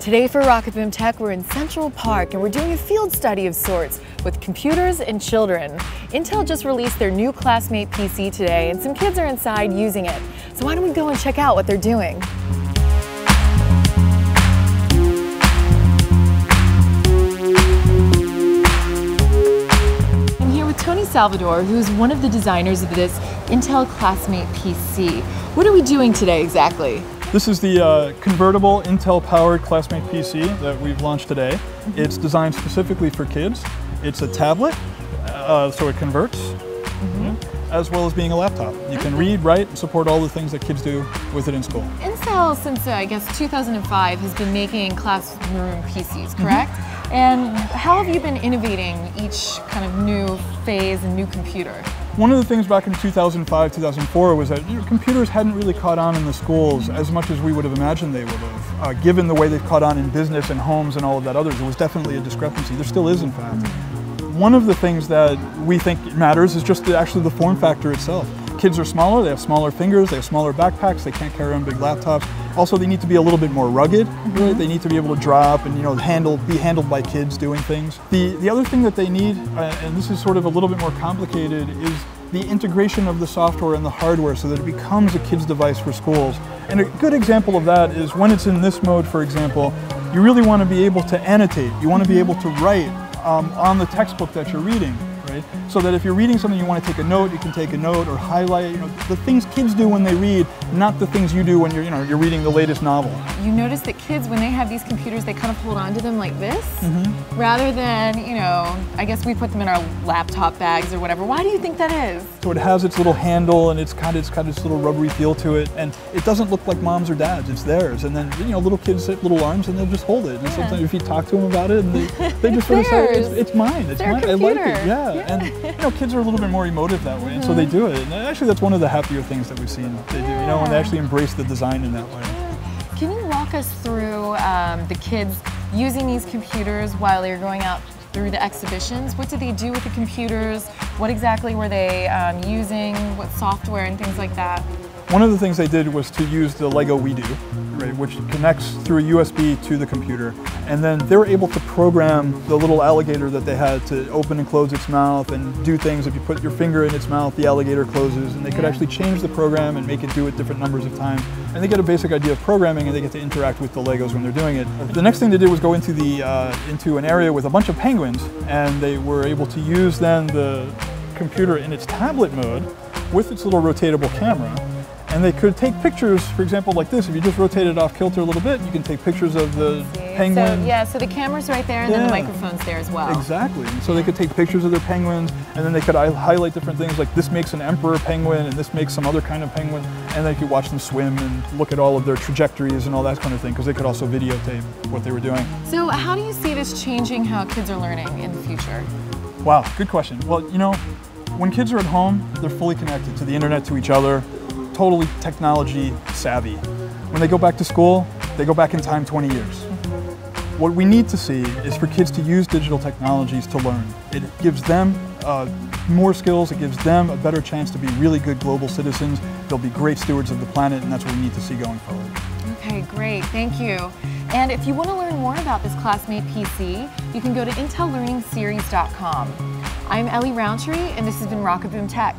Today for Rocketboom Tech, we're in Central Park and we're doing a field study of sorts with computers and children. Intel just released their new classmate PC today and some kids are inside using it. So why don't we go and check out what they're doing? I'm here with Tony Salvador, who's one of the designers of this Intel Classmate PC. What are we doing today exactly? This is the uh, convertible Intel-powered Classmate PC that we've launched today. It's designed specifically for kids. It's a tablet, uh, so it converts, mm -hmm. as well as being a laptop. You can read, write, and support all the things that kids do with it in school. Intel, since uh, I guess 2005, has been making classroom PCs, correct? Mm -hmm. And how have you been innovating each kind of new phase and new computer? One of the things back in 2005, 2004 was that you know, computers hadn't really caught on in the schools as much as we would have imagined they would have. Uh, given the way they've caught on in business and homes and all of that others, there was definitely a discrepancy. There still is, in fact. One of the things that we think matters is just actually the form factor itself. Kids are smaller, they have smaller fingers, they have smaller backpacks, they can't carry on big laptops. Also, they need to be a little bit more rugged. Mm -hmm. They need to be able to drop and you know handle, be handled by kids doing things. The the other thing that they need, uh, and this is sort of a little bit more complicated, is the integration of the software and the hardware so that it becomes a kid's device for schools. And a good example of that is when it's in this mode, for example, you really want to be able to annotate. You want to be able to write um, on the textbook that you're reading right? So that if you're reading something you want to take a note, you can take a note or highlight, you know, the things kids do when they read, not the things you do when you're, you know, you're reading the latest novel. You notice that kids, when they have these computers, they kind of hold on to them like this, mm -hmm. rather than, you know, I guess we put them in our laptop bags or whatever. Why do you think that is? So it has its little handle and it's kind of, it's got this little rubbery feel to it, and it doesn't look like mom's or dad's, it's theirs. And then, you know, little kids sit little arms and they'll just hold it. And yeah. sometimes if you talk to them about it, and they, they just sort of say, it's, it's mine, it's Their mine, computer. I like it, yeah. Yeah. And, you know, kids are a little bit more emotive that way, and so they do it. And actually, that's one of the happier things that we've seen they do. You know, when they actually embrace the design in that way. Can you walk us through um, the kids using these computers while they're going out through the exhibitions? What did they do with the computers? What exactly were they um, using? What software and things like that? One of the things they did was to use the Lego WeDo, right, which connects through a USB to the computer. And then they were able to program the little alligator that they had to open and close its mouth and do things. If you put your finger in its mouth, the alligator closes. And they could actually change the program and make it do it different numbers of times. And they get a basic idea of programming and they get to interact with the Legos when they're doing it. The next thing they did was go into, the, uh, into an area with a bunch of penguins and they were able to use then the computer in its tablet mode with its little rotatable camera and they could take pictures, for example, like this. If you just rotate it off kilter a little bit, you can take pictures of the penguin. So, yeah, so the camera's right there and yeah. then the microphone's there as well. Exactly. And so they could take pictures of their penguins and then they could highlight different things like this makes an emperor penguin and this makes some other kind of penguin. And they could watch them swim and look at all of their trajectories and all that kind of thing because they could also videotape what they were doing. So how do you see this changing how kids are learning in the future? Wow, good question. Well, you know, when kids are at home, they're fully connected to the internet, to each other, totally technology savvy. When they go back to school, they go back in time 20 years. What we need to see is for kids to use digital technologies to learn. It gives them uh, more skills, it gives them a better chance to be really good global citizens. They'll be great stewards of the planet, and that's what we need to see going forward. Okay, great, thank you. And if you want to learn more about this Classmate PC, you can go to intellearningseries.com. I'm Ellie Rountree, and this has been Rocketboom Tech.